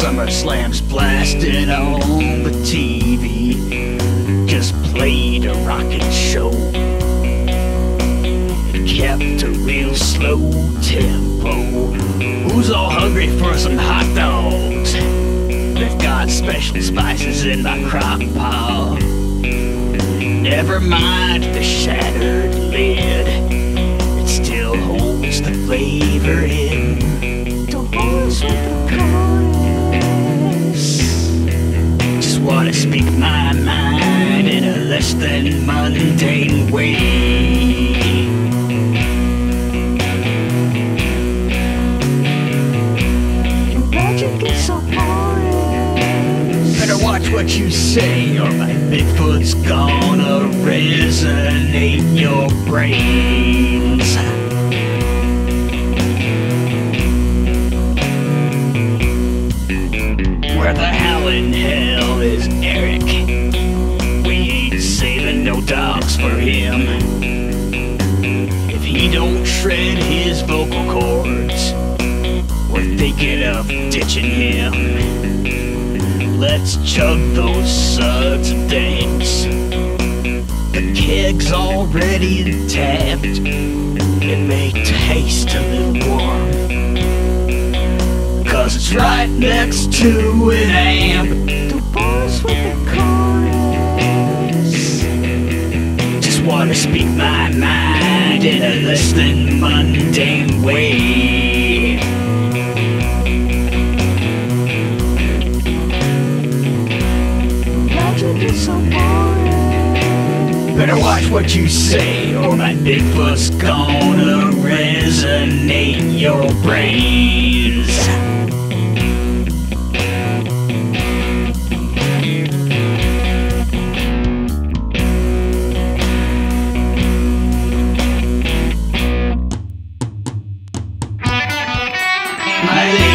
SummerSlam's blasting on the TV. Just played a rocket show. Kept a real slow tempo. Who's all hungry for some hot dogs? They've got special spices in my crock pot. Never mind the shattered lid. It still holds the flavor in. Wanna speak my mind in a less than mundane way. Your magic is so porous. Better watch what you say, or my Bigfoot's gonna resonate your brains. Where the hell in hell is Eric? We ain't saving no dogs for him. If he don't shred his vocal cords, we're thinking of ditching him. Let's chug those suds and dance. The keg's already tapped. It's right next to an amp. The horse with the chorus. Just wanna speak my mind in a less than mundane way. Magic is so. Better watch what you say, or my Bigfoot's gonna resonate your brains. Lady,